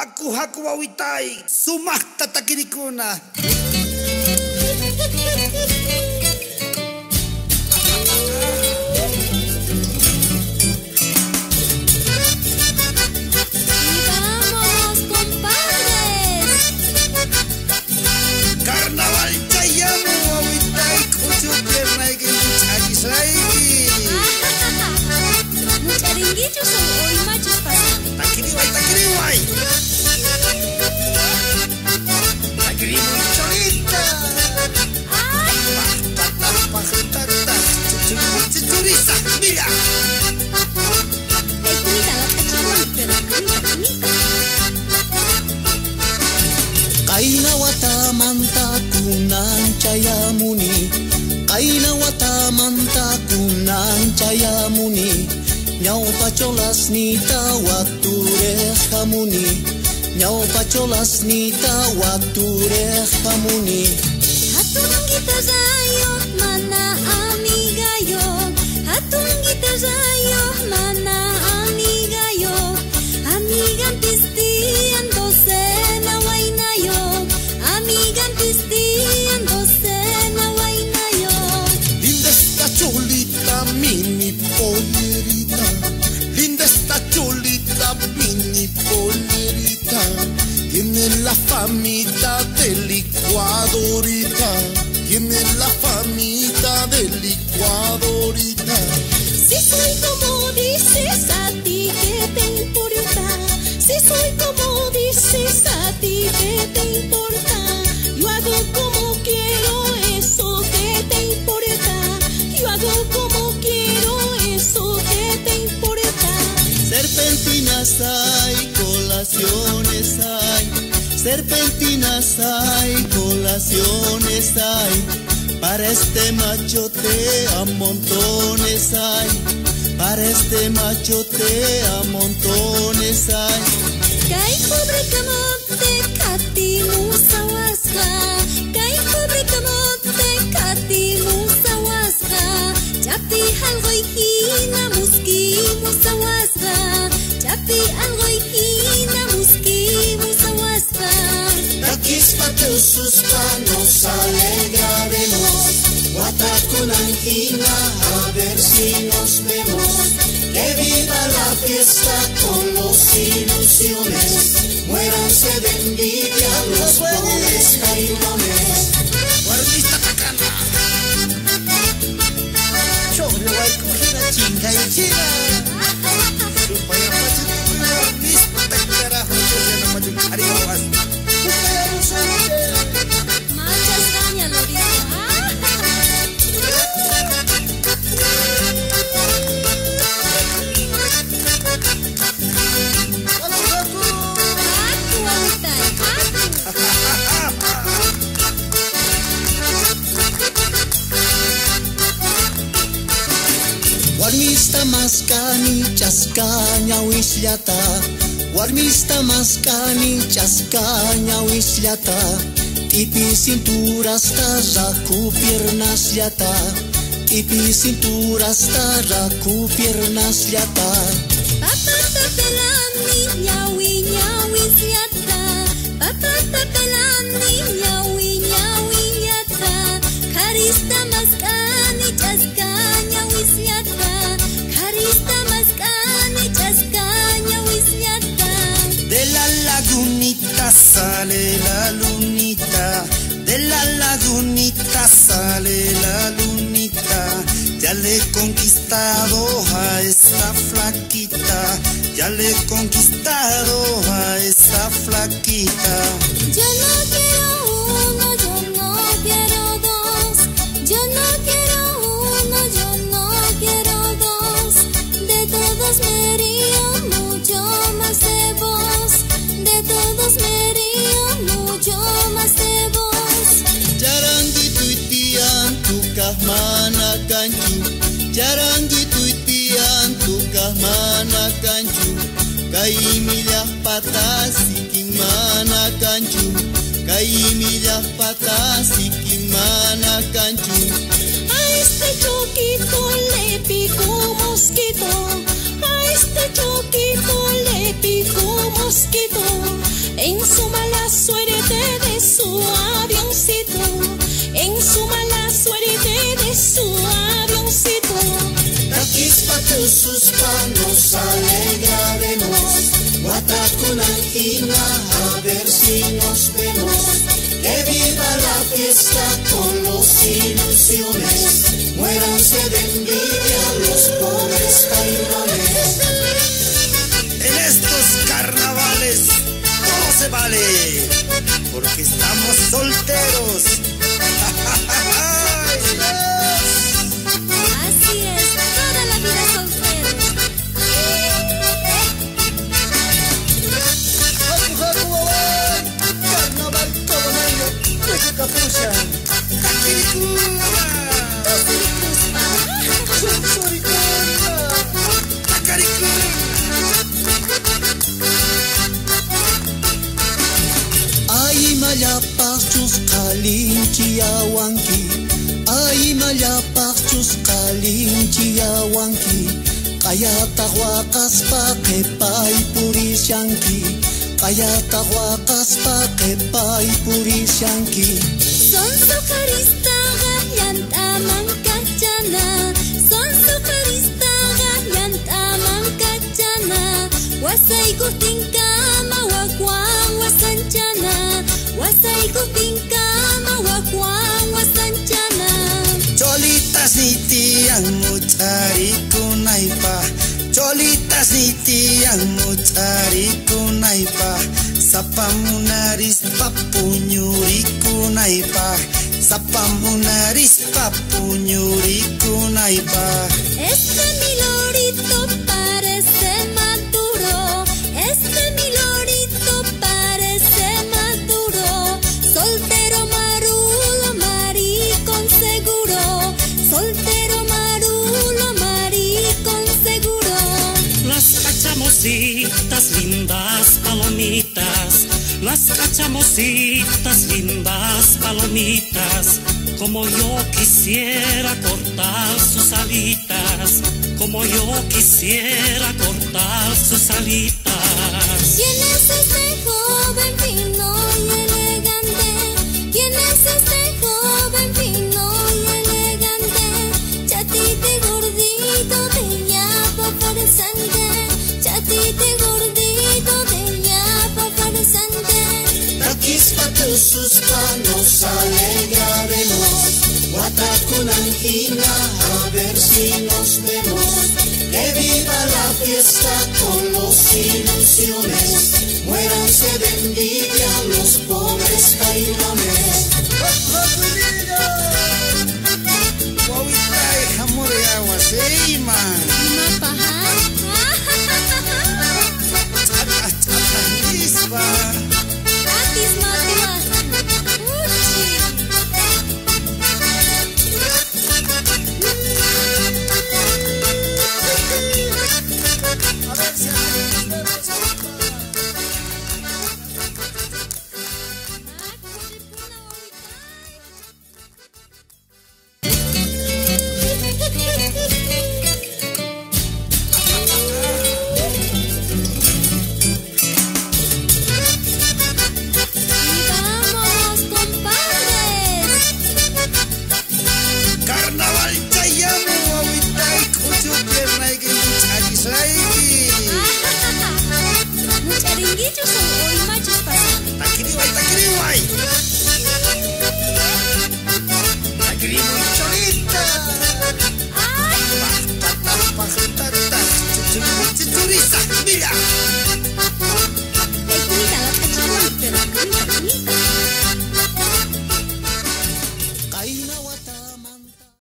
haku haku wawitai sumahta takirikuna Y vamos, compadres. Carnaval chayamu wawitai kuchu ఛాయాముని ainawatamantatunan chayamuni ñawpacholasnita rehamuni Hatung kita zayo mana amigayo zayo mana de licuadorita Si soy como dices a ti que te importa, si soy como dices a ti que te importa, yo hago como quiero eso que te importa, yo hago como quiero eso que te importa. Serpentinas hay, colaciones hay, serpentinas hay, colaciones hay. Para este machote a montones hay, para este machote a montones hay. Kay pobre kamote kati musawaska Kay pobre kamote kati musawaska Chapi algoy hina muski musawaska Chapi algoy hina muski musawaska Takispa tus nos alegraremos, Guataco angina, a ver si nos vemos. Que viva la fiesta con los ilusiones, muéranse de envidia los pobres jairones. Guarnista tacana Cholo wai kujina chinga y china Warmista maskani chaskaña wisllata Warmista maskani chaskaña wisllata Tipi cinturasta raku piernas llata Tipi cinturasta raku piernas llata lagunita sale la lunita, de la lagunita sale la lunita. Ya le he conquistado a esa flaquita, ya le he conquistado a esa flaquita. Tukah mana kancu Jarangi tuitian tukah mana kancu Kai millah patah siking mana kancu Kai millah patah siking mana kancu A este choquito le pico mosquito. A este choquito le pico mosquito. en su mala suerte de su avioncito, Guatacunanjina, a ver si nos vemos. Que viva la fiesta con los ilusiones, muéranse de envidia los pobres caimanes. En estos carnavales todo se vale, porque estamos solteros. Aymalapaq chusqalinchiyawanki Aymalapaq chusqalinchiyawanki Qayataq waqaspa qepay purishanki Ayatahuacaspa tepay purishanki Sonsoqaristaqa llant'aman kachana Sonsoqaristaqa llant'aman kachana Wasaykuptinkama wakwan wasanchana Wasaykuptinkama wakwan wasanchana Cholitas nitian mucharikunaypaq Cholitas Kasitianmu cari kunai pa Sapamu naris papu nyuri kunai pa Sapamu naris papu nyuri kunai pa Esta mi lorito las cachamositas, lindas palomitas, como yo quisiera cortar sus alitas, como yo quisiera cortar sus alitas. A ver si nos vemos Que viva la fiesta con los ilusiones. Muéranse de